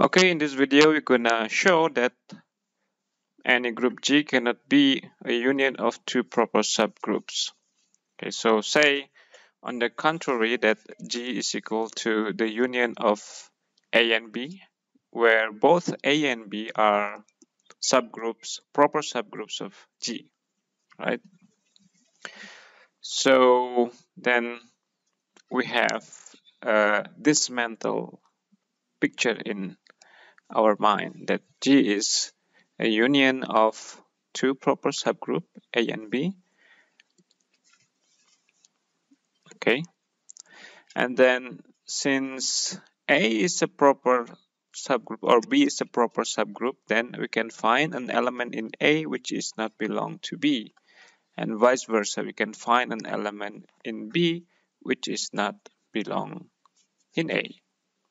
Okay, in this video, we're gonna show that any group G cannot be a union of two proper subgroups. Okay, so say on the contrary that G is equal to the union of A and B, where both A and B are subgroups, proper subgroups of G, right? So then we have uh, this mental picture in our mind that G is a union of two proper subgroup A and B. Okay. And then since A is a proper subgroup or B is a proper subgroup, then we can find an element in A which is not belong to B. And vice versa, we can find an element in B which is not belong in A,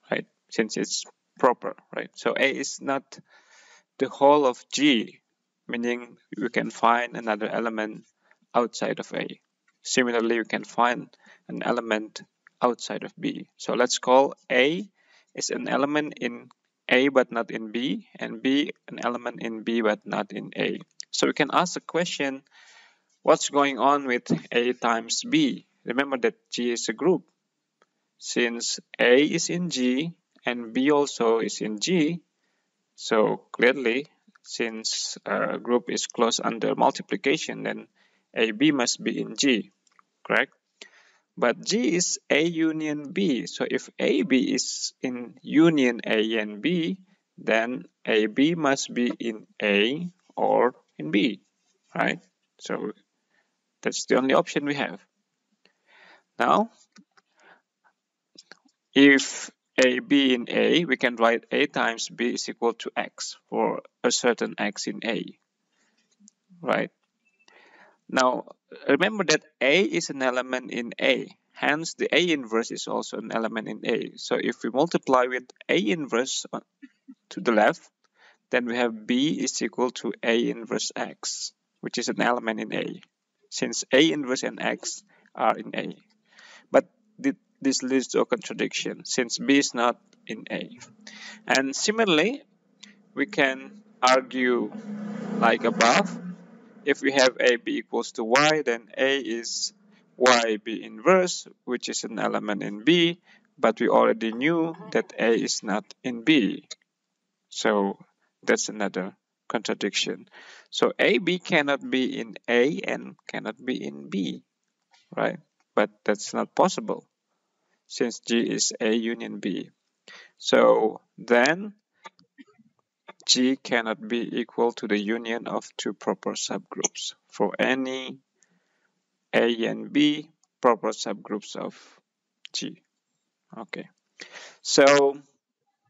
right? Since it's proper, right? So A is not the whole of G, meaning we can find another element outside of A. Similarly, we can find an element outside of B. So let's call A is an element in A but not in B, and B an element in B but not in A. So we can ask the question, what's going on with A times B? Remember that G is a group. Since A is in G, and B also is in G. So clearly, since a group is closed under multiplication, then AB must be in G, correct? But G is A union B. So if AB is in union A and B, then AB must be in A or in B, right? So that's the only option we have. Now, if a b in a, we can write a times b is equal to x for a certain x in a, right? Now, remember that a is an element in a, hence the a inverse is also an element in a. So if we multiply with a inverse to the left, then we have b is equal to a inverse x, which is an element in a, since a inverse and x are in a. But the this leads to a contradiction since B is not in A. And similarly, we can argue like above. If we have AB equals to Y, then A is YB inverse, which is an element in B, but we already knew that A is not in B. So that's another contradiction. So AB cannot be in A and cannot be in B, right? But that's not possible since G is A union B. So then G cannot be equal to the union of two proper subgroups for any A and B proper subgroups of G. Okay, so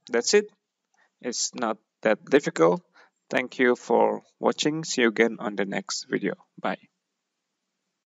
that's it. It's not that difficult. Thank you for watching. See you again on the next video. Bye.